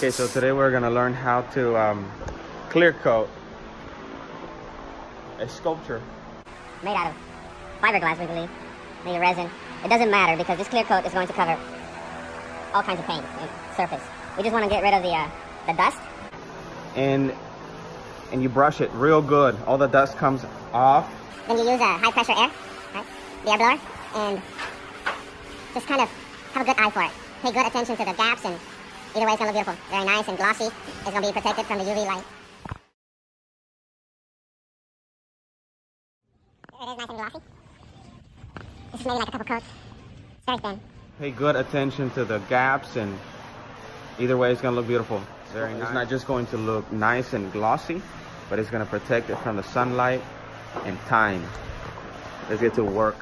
Okay, so today we're gonna learn how to um, clear coat a sculpture. Made out of fiberglass, we believe. Maybe resin. It doesn't matter because this clear coat is going to cover all kinds of paint and surface. We just want to get rid of the uh, the dust. And and you brush it real good. All the dust comes off. Then you use a high pressure air, right? The air blower, and just kind of have a good eye for it. Pay good attention to the gaps, and either way, it's gonna look beautiful. Very nice and glossy. It's gonna be protected from the UV light. It is nice and glossy. This is maybe like a couple coats. It's very thin. Pay good attention to the gaps and either way it's gonna look beautiful. Very nice. It's not just going to look nice and glossy, but it's gonna protect it from the sunlight and time. Let's get to work.